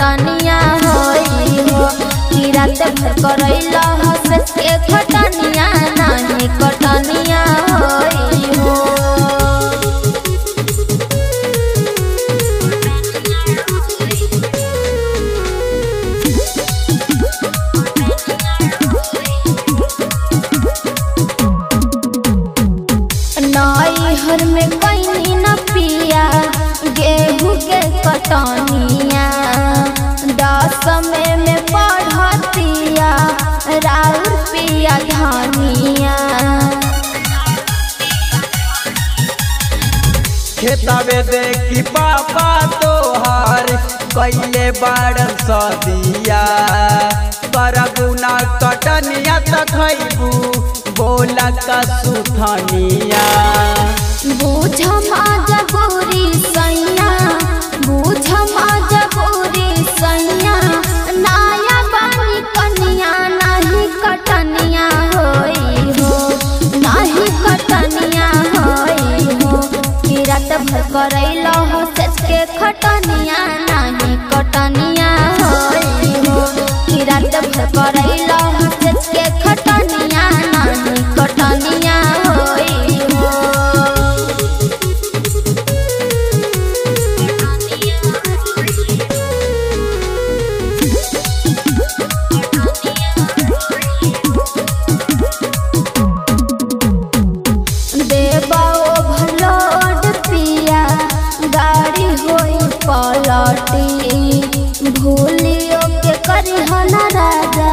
नहीं होई हो रात भर करैला हंस के खटनिया हो नाई में के कटनिया में में पढ़तिया राउर पिया धनिया। खेतवे देखी पापा तोहार कैले बाड़न सदिया। करगुना कटनिया त बोला का सुथनिया। बूझ मजबूरी कि करैलो हो सच के खटनिया नहीं कटनिया। हो कि रात भर करैला पलटी भूलियो के करी हना राजा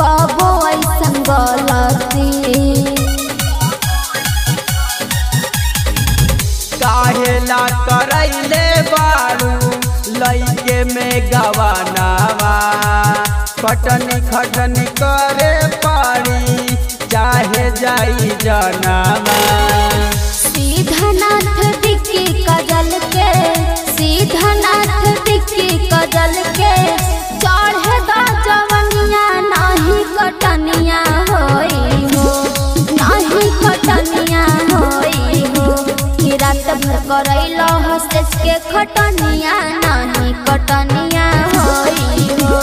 कबो ऐसन गलती काहेला करैले बारू लइके में गवानावा खटनी खटनी करे पारी चाहे जाई जनावा। सीधनाथ टिक्की कजल के सीधनाथ करैला हंस के खटनिया कटनिया होई हो।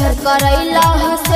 हंस।